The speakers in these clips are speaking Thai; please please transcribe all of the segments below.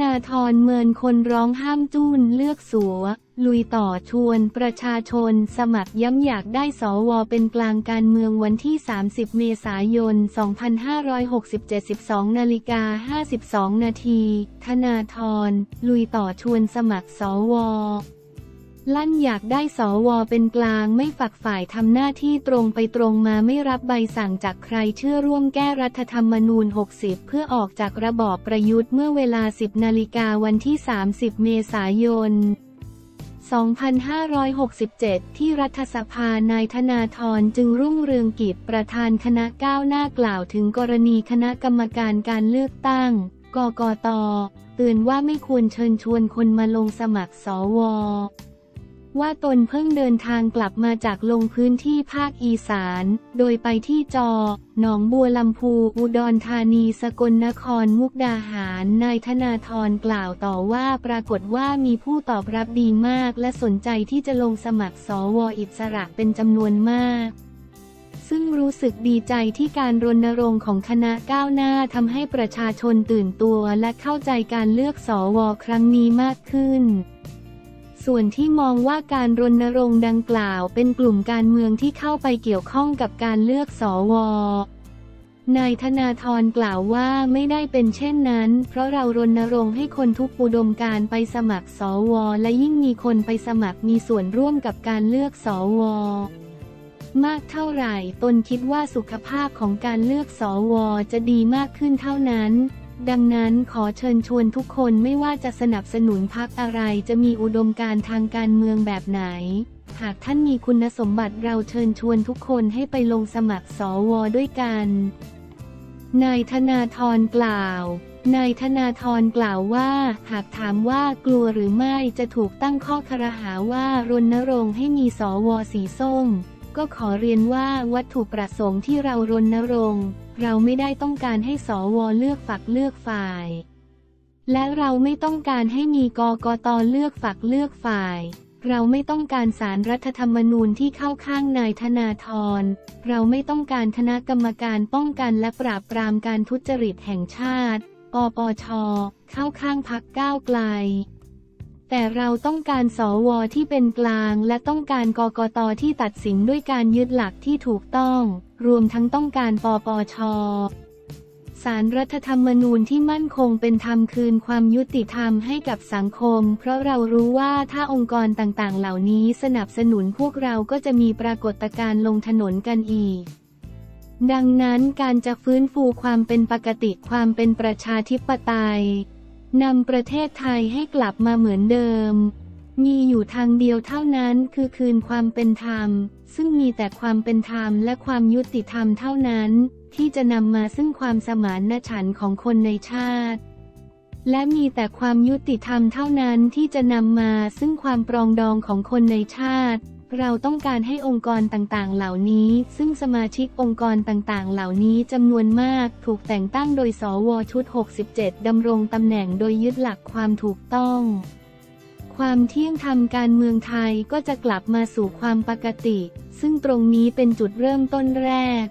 นาธรเมินคนร้องห้ามจุนเลือกสัว ลุยต่อชวนประชาชน สมัครย้ำอยากได้สวเป็นกลางการเมืองวันที่ 30 เมษายน 2567 12นาฬิกา52 นาทีธนาธรลุยต่อชวนสมัครสว ลั่นอยากได้สวเป็นกลางไม่ฝักฝ่ายทำหน้าที่ตรงไปตรงมาไม่รับใบสั่งจากใครเชื่อร่วมแก้รัฐธรรมนูญ 60 เพื่อออกจากระบอบประยุทธ์เมื่อเวลา 10 นาฬิกาวันที่ 30 เมษายน 2567 ที่รัฐสภานายธนาธรจึงรุ่งเรืองกิจประธานคณะก้าวหน้ากล่าวถึงกรณีคณะกรรมการการเลือกตั้ง กกต เตือนว่าไม่ควรเชิญชวนคนมาลงสมัครสว ว่าตนเพิ่งเดินทางกลับมาจากลงพื้นที่ภาคอีสาน โดยไปที่จอ หนองบัวลำพู อุดรธานี สกลนคร มุกดาหาร นายธนาธรกล่าวต่อว่าปรากฏว่ามีผู้ตอบรับดีมาก และสนใจที่จะลงสมัครสวอิสระเป็นจำนวนมากซึ่งรู้สึกดีใจที่การรณรงค์ของคณะก้าวหน้าทำให้ประชาชนตื่นตัวและเข้าใจการเลือกสวอครั้งนี้มากขึ้น ส่วนที่มองว่าการรณรงค์ดังกล่าวเป็นกลุ่มการเมืองที่เข้าไปเกี่ยวข้องกับการเลือกสว นายธนาธรกล่าวว่าไม่ได้เป็นเช่นนั้น เพราะเรารณรงค์ให้คนทุกอุดมการไปสมัครสว และยิ่งมีคนไปสมัครมีส่วนร่วมกับการเลือกสวมากเท่าไหร่ตนคิดว่าสุขภาพของการเลือกสวจะดีมากขึ้นเท่านั้น ดังนั้นขอเชิญชวนทุกคนไม่ว่าจะสนับสนุนพรรคอะไรจะมีอุดมการทางการเมืองแบบไหน หากท่านมีคุณสมบัติเราเชิญชวนทุกคนให้ไปลงสมัครสวด้วยกัน นายธนาธรกล่าวนายธนาธรกล่าวว่า หากถามว่ากลัวหรือไม่จะถูกตั้งข้อครหาว่ารณรงค์ให้มีสวสีส้ม ก็ขอเรียนว่าวัตถุประสงค์ที่เรารณรงค์ เราไม่ได้ต้องการให้สวเลือกฝักเลือกฝ่าย และเราไม่ต้องการให้มีกกตเลือกฝักเลือกฝ่าย เราไม่ต้องการสารรัฐธรรมนูญที่เข้าข้างนายธนาธร เราไม่ต้องการคณะกรรมการป้องกันและปราบปรามการทุจริตแห่งชาติ ปปช เข้าข้างพักก้าวไกลแต่เราต้องการสวที่เป็นกลางและต้องการกกตที่ตัดสินด้วยการยึดหลักที่ถูกต้อง รวมทั้งต้องการปปชสารรัฐธรรมนูญที่มั่นคงเป็นธรรมคืนความยุติธรรมให้กับสังคม เพราะเรารู้ว่าถ้าองค์กรต่างๆ เหล่านี้สนับสนุนพวกเราก็จะมีปรากฏการณ์ลงถนนกันอีก ดังนั้นการจะฟื้นฟูความเป็นปกติความเป็นประชาธิปไตยนำประเทศไทยให้กลับมาเหมือนเดิม มีอยู่ทางเดียวเท่านั้นคือคืนความเป็นธรรม ซึ่งมีแต่ความเป็นธรรมและความยุติธรรมเท่านั้น ที่จะนำมาซึ่งความสมานฉันท์ของคนในชาติ และมีแต่ความยุติธรรมเท่านั้นที่จะนำมาซึ่งความปรองดองของคนในชาติ เราต้องการให้องค์กรต่างๆ เหล่านี้ ซึ่งสมาชิกองค์กรต่างๆ เหล่านี้จำนวนมากถูกแต่งตั้งโดยสวชุด 67ดำรงตำแหน่งโดยยึดหลักความถูกต้อง ความเที่ยงธรรมการเมืองไทยก็จะกลับมาสู่ความปกติ ซึ่งตรงนี้เป็นจุดเริ่มต้นแรก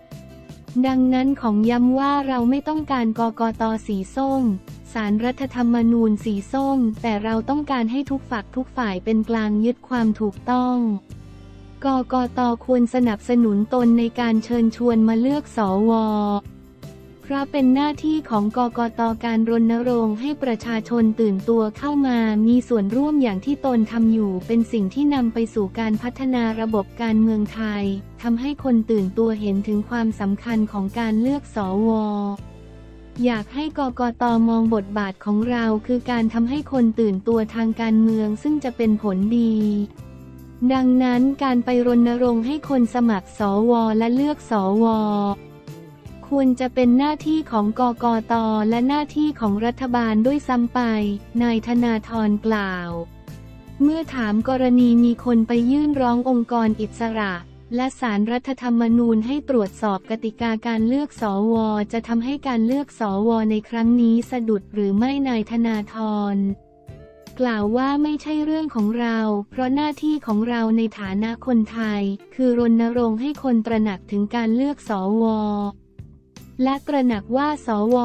ดังนั้นของย้ำว่าเราไม่ต้องการกกตสีส้มสารรัฐธรรมนูญสีส้ม แต่เราต้องการให้ทุกฝักทุกฝ่ายเป็นกลางยึดความถูกต้องกกตควรสนับสนุนตนในการเชิญชวนมาเลือกสว เพราะเป็นหน้าที่ของกกตการรณรงค์ให้ประชาชนตื่นตัวเข้ามา มีส่วนร่วมอย่างที่ตนทำอยู่ เป็นสิ่งที่นำไปสู่การพัฒนาระบบการเมืองไทยทำให้คนตื่นตัวเห็นถึงความสำคัญของการเลือกสวอยากให้กกตมองบทบาทของเราคือการทำให้คนตื่นตัวทางการเมืองซึ่งจะเป็นผลดี ดังนั้นการไปรณรงค์ให้คนสมัครสวและเลือกสว ควรจะเป็นหน้าที่ของกกตและหน้าที่ของรัฐบาลด้วยซ้ำไป นายธนาธรกล่าว เมื่อถามกรณีมีคนไปยื่นร้ององค์กรอิสระ และสารรัฐธรรมนูญให้ตรวจสอบกติกาการเลือกสวจะทำให้การเลือกสวในครั้งนี้สะดุดหรือไม่นายธนาธรกล่าวว่าไม่ใช่เรื่องของเรา เพราะหน้าที่ของเราในฐานะคนไทย คือรณรงค์ให้คนตระหนักถึงการเลือกสว และตระหนักว่าสว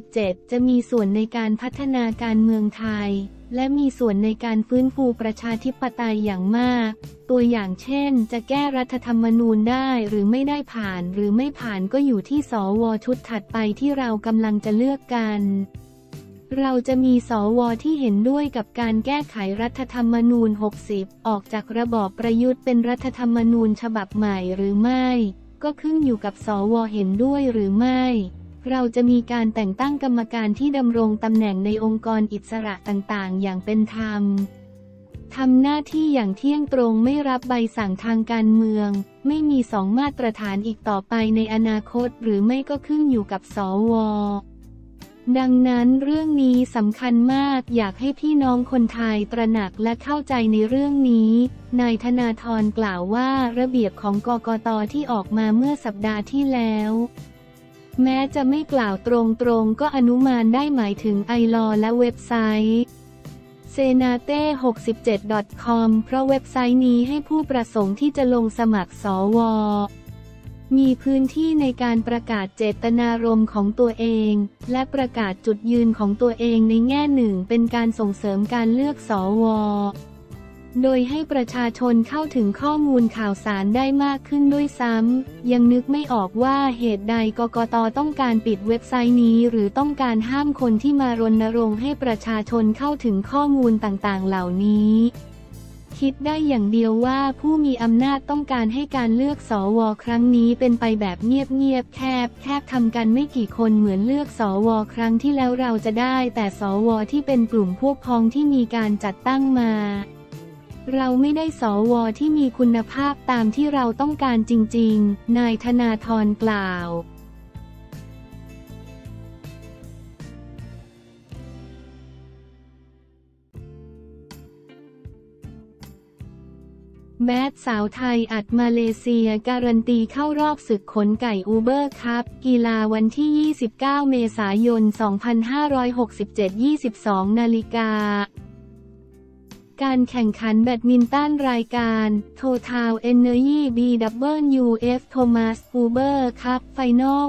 67 จะมีส่วนในการพัฒนาการเมืองไทย และมีส่วนในการฟื้นฟูประชาธิปไตยอย่างมาก ตัวอย่างเช่น จะแก้รัฐธรรมนูญได้หรือไม่ได้ผ่านหรือไม่ผ่านก็อยู่ที่สวชุดถัดไปที่เรากำลังจะเลือกกันเราจะมีสวที่เห็นด้วยกับการแก้ไขรัฐธรรมนูญ 60 ออกจากระบอบประยุทธ์เป็นรัฐธรรมนูญฉบับใหม่หรือไม่ ก็ขึ้นอยู่กับสวเห็นด้วยหรือไม่ เราจะมีการแต่งตั้งกรรมการที่ดำรงตำแหน่งในองค์กรอิสระต่างๆ อย่างเป็นธรรมทำหน้าที่อย่างเที่ยงตรงไม่รับใบสั่งทางการเมือง ไม่มีสองมาตรฐานอีกต่อไปในอนาคต หรือไม่ก็ขึ้นอยู่กับสว ดังนั้นเรื่องนี้สำคัญมากอยากให้พี่น้องคนไทยตระหนักและเข้าใจในเรื่องนี้ นายธนาธรกล่าวว่าระเบียบของกกตที่ออกมาเมื่อสัปดาห์ที่แล้ว แม้จะไม่กล่าวตรงๆก็อนุมานได้หมายถึงไอรอและเว็บไซต์ s e n a t e 67 com เพราะเว็บไซต์นี้ให้ผู้ประสงค์ที่จะลงสมัครสว มีพื้นที่ในการประกาศเจตนารมณ์ของตัวเอง และประกาศจุดยืนของตัวเองในแง่หนึ่งเป็นการส่งเสริมการเลือกสอวโดยให้ประชาชนเข้าถึงข้อมูลข่าวสารได้มากขึ้นด้วยซ้ำ ยังนึกไม่ออกว่าเหตุใดกกตต้องการปิดเว็บไซต์นี้ หรือต้องการห้ามคนที่มารณรงค์ให้ประชาชนเข้าถึงข้อมูลต่างๆ เหล่านี้ คิดได้อย่างเดียวว่าผู้มีอำนาจต้องการให้การเลือกสอวอครั้งนี้เป็นไปแบบเงียบๆแคบแคบทำกันไม่กี่คนเหมือนเลือกสอวอครั้งที่แล้วเราจะได้ แต่สอวอที่เป็นกลุ่มพวกพ้องที่มีการจัดตั้งมา เราไม่ได้สอวอที่มีคุณภาพตามที่เราต้องการจริง ๆ นายธนาธรกล่าว แมสสาวไทยอัดมาเลเซียการันตีเข้ารอบศึกขนไก่อูเบอร์ครับ กีฬาวันที่ 29 เมษายน 2567 22 นาฬิกา การแข่งขันแบดมินตันรายการ Total Energy BWF Thomas Uber Cup Final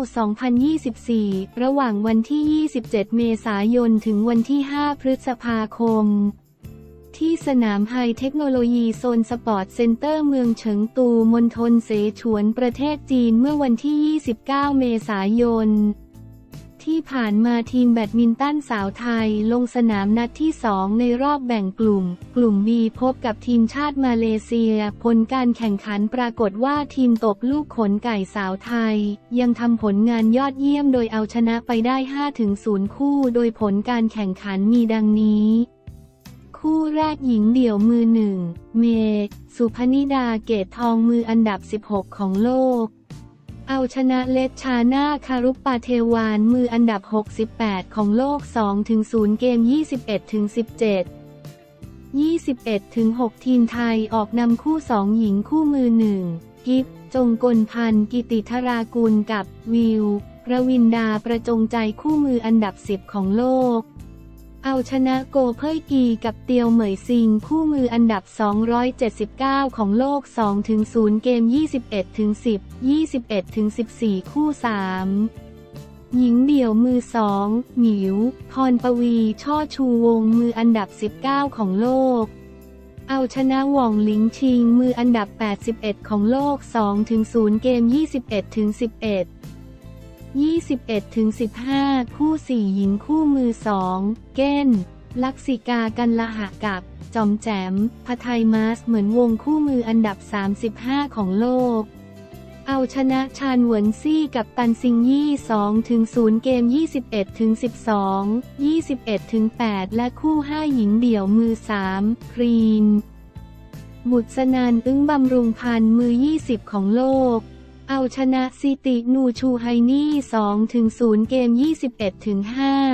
2024 ระหว่างวันที่ 27 เมษายน ถึงวันที่ 5 พฤษภาคม ที่สนามไฮเทคโนโลยีโซนสปอร์ตเซ็นเตอร์เมืองเฉิงตูมณฑลเสฉวนประเทศจีนเมื่อวันที่ 29 เมษายน ที่ผ่านมาทีมแบดมินตันสาวไทยลงสนามนัดที่สองในรอบแบ่งกลุ่ม กลุ่ม B พบกับทีมชาติมาเลเซีย ผลการแข่งขันปรากฏว่าทีมตบลูกขนไก่สาวไทย ยังทำผลงานยอดเยี่ยมโดยเอาชนะไปได้ 5-0 คู่ โดยผลการแข่งขันมีดังนี้ คู่แรกหญิงเดี่ยวมือหนึ่ง เมสุพนิดาเกตทองมืออันดับ 16 ของโลก เอาชนะเลชชานาคารุปปาเทวานมืออันดับ 68 ของโลก 2-0 เกม 21-17 21-6 ทีมไทยออกนำคู่สองหญิงคู่มือหนึ่งกิฟจงกลพันธ์กิติธรากุลกับวิวระวินดาประจงใจคู่มืออันดับ 10 ของโลก เอาชนะโกเพ่ยกีกับเตียวเหมยซิง คู่มืออันดับ 279 ของโลก 2-0 เกม 21-10 21-14 คู่ 3 หญิงเดี่ยวมือสองหมิว พรปวี ช่อชูวงมืออันดับ 19 ของโลก เอาชนะหว่องหลิงชิงมืออันดับ 81 ของโลก 2-0 เกม 21-11 21-15 คู่สี่หญิงคู่มือสองเก้น ลักษิกากันละหะกับจอมแจมพไทยมาสเหมือนวงคู่มืออันดับ 35 ของโลก เอาชนะชานหวนซี่กับตันซิงยี่2ถึง0เกม 21ถึง12 21ถึง8และคู่ 5 หญิงเดี่ยวมือ 3 ครีน บุตรสนานอึ้งบำรุงพันมือ 20 ของโลก เอาชนะซิตินูชูไฮนี่2ถึง0เกม 21ถึง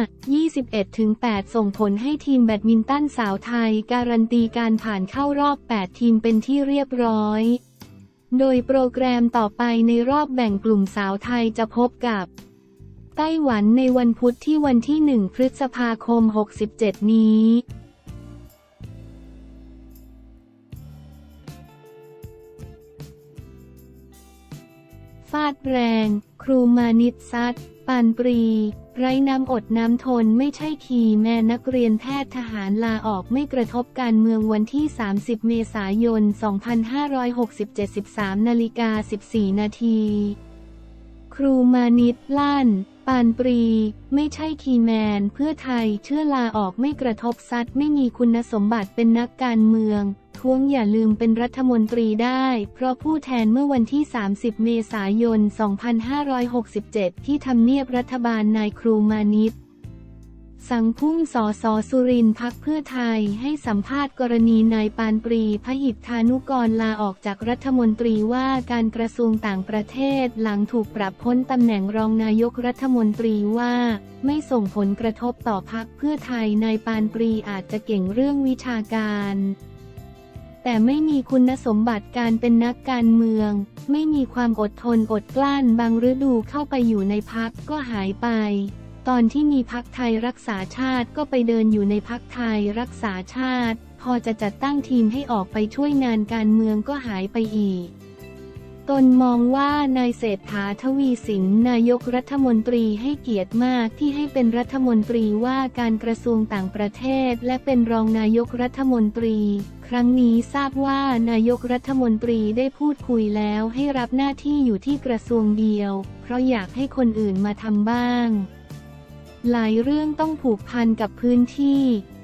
5 21ถึง8ส่งผลให้ทีมแบดมินตันสาวไทย การันตีการผ่านเข้ารอบ 8 ทีมเป็นที่เรียบร้อย โดยโปรแกรมต่อไปในรอบแบ่งกลุ่มสาวไทยจะพบกับ ไต้หวันในวันพุธที่วันที่ 1 พฤษภาคม 67 นี้ ฟาดแรง ครูมานิตซัดปานปรี ไร้น้ำอดน้ำทนไม่ใช่ขีแม่นักเรียนแพทย์ทหารลาออกไม่กระทบการเมืองวันที่ 30 เมษายน 2567 13นาฬิกา14 นาที ครูมานิดลั่นปานปรี ไม่ใช่คีแมน เพื่อไทยเชื่อลาออกไม่กระทบซัดไม่มีคุณสมบัติเป็นนักการเมือง ท้วงอย่าลืมเป็นรัฐมนตรีได้ เพราะผู้แทนเมื่อวันที่ 30 เมษายน 2567 ที่ทำเนียบรัฐบาลนายครูมานิด สังพุ่งสอสอสุรินทร์พักเพื่อไทยให้สัมภาษณ์กรณีนายปานปรีพหิทธานุกรลาออกจากรัฐมนตรีว่าการกระทรวงต่างประเทศหลังถูกปรับพ้นตำแหน่งรองนายกรัฐมนตรีว่า ไม่ส่งผลกระทบต่อพักเพื่อไทยนายปานปรีอาจจะเก่งเรื่องวิชาการ แต่ไม่มีคุณสมบัติการเป็นนักการเมือง ไม่มีความอดทนอดกลั้นบางฤดูเข้าไปอยู่ในพักก็หายไป ตอนที่มีพักไทยรักษาชาติก็ไปเดินอยู่ในพักไทยรักษาชาติ พอจะจัดตั้งทีมให้ออกไปช่วยงานการเมืองก็หายไปอีก ตนมองว่านายเศรษฐาทวีสินนายกรัฐมนตรีให้เกียรติมากที่ให้เป็นรัฐมนตรีว่าการกระทรวงต่างประเทศ และเป็นรองนายกรัฐมนตรี ครั้งนี้ทราบว่านายกรัฐมนตรีได้พูดคุยแล้วให้รับหน้าที่อยู่ที่กระทรวงเดียว เพราะอยากให้คนอื่นมาทำบ้าง หลายเรื่องต้องผูกพันกับพื้นที่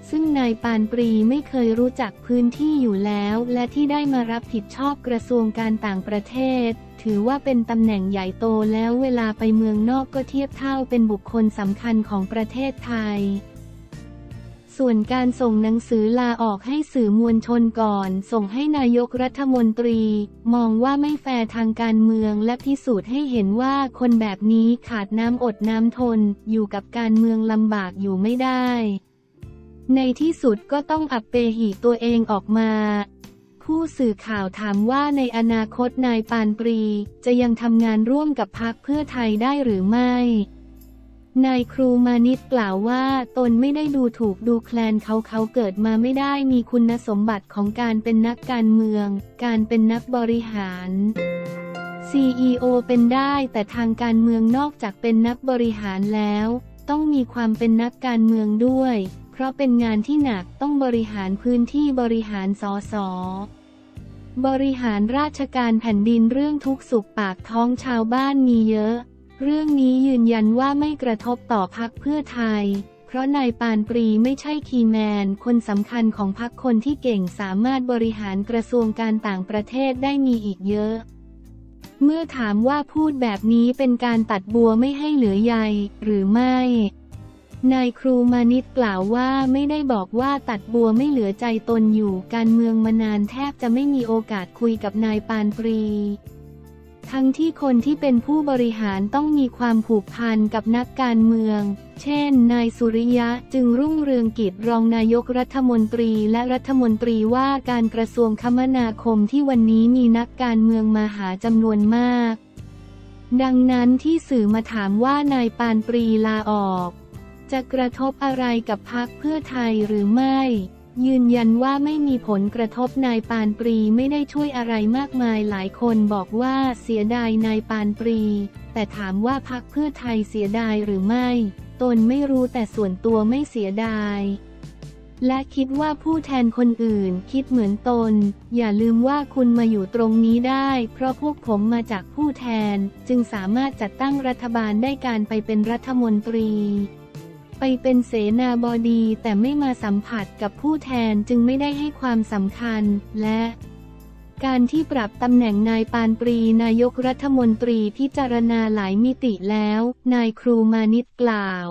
ซึ่งนายปานปรีไม่เคยรู้จักพื้นที่อยู่แล้ว และที่ได้มารับผิดชอบกระทรวงการต่างประเทศ ถือว่าเป็นตำแหน่งใหญ่โตแล้วเวลาไปเมืองนอกก็เทียบเท่าเป็นบุคคลสำคัญของประเทศไทย ส่วนการส่งหนังสือลาออกให้สื่อมวลชนก่อน ส่งให้นายกรัฐมนตรี มองว่าไม่แฟร์ทางการเมืองและพิสูจน์ให้เห็นว่าคนแบบนี้ขาดน้ำอดน้ำทน อยู่กับการเมืองลำบากอยู่ไม่ได้ ในที่สุดก็ต้องอับเปหิตัวเองออกมาผู้สื่อข่าวถามว่าในอนาคตนายปานปรี จะยังทำงานร่วมกับพรรคเพื่อไทยได้หรือไม่ นายครูมานิดกล่าวว่าตนไม่ได้ดูถูกดูแคลนเขาเขาเกิดมาไม่ได้มีคุณสมบัติของการเป็นนักการเมือง การเป็นนักบริหาร CEO เป็นได้แต่ทางการเมืองนอกจากเป็นนักบริหารแล้ว ต้องมีความเป็นนักการเมืองด้วย เพราะเป็นงานที่หนักต้องบริหารพื้นที่บริหารสอสอบริหารราชการแผ่นดินเรื่องทุกสุขปากท้องชาวบ้านมีเยอะ เรื่องนี้ยืนยันว่าไม่กระทบต่อพักเพื่อไทย เพราะนายปานปรีไม่ใช่คีแมน คนสำคัญของพักคนที่เก่งสามารถบริหารกระทรวงการต่างประเทศได้มีอีกเยอะ เมื่อถามว่าพูดแบบนี้เป็นการตัดบัวไม่ให้เหลือใยหรือไม่ นายครูมานิดกล่าวว่าไม่ได้บอกว่าตัดบัวไม่เหลือใจตนอยู่การเมืองมานานแทบจะไม่มีโอกาสคุยกับนายปานปรี ทั้งที่คนที่เป็นผู้บริหารต้องมีความผูกพันกับนักการเมือง เช่น นายสุริยะจึงรุ่งเรืองกิจรองนายกรัฐมนตรีและรัฐมนตรีว่าการกระทรวงคมนาคมที่วันนี้มีนักการเมืองมาหาจำนวนมาก ดังนั้นที่สื่อมาถามว่านายปานปรีลาออก จะกระทบอะไรกับพักเพื่อไทยหรือไม่ ยืนยันว่าไม่มีผลกระทบนายปานปรีไม่ได้ช่วยอะไรมากมายหลายคนบอกว่าเสียดายนายปานปรี แต่ถามว่าพักเพื่อไทยเสียดายหรือไม่ ตนไม่รู้แต่ส่วนตัวไม่เสียดาย และคิดว่าผู้แทนคนอื่นคิดเหมือนตน อย่าลืมว่าคุณมาอยู่ตรงนี้ได้ เพราะพวกผมมาจากผู้แทน จึงสามารถจัดตั้งรัฐบาลได้การไปเป็นรัฐมนตรี ไปเป็นเสนาบดีแต่ไม่มาสัมผัสกับผู้แทนจึงไม่ได้ให้ความสำคัญ และการที่ปรับตำแหน่งนายปานปรีนายกรัฐมนตรีพิจารณาหลายมิติแล้ว นายครูมานิตกล่าว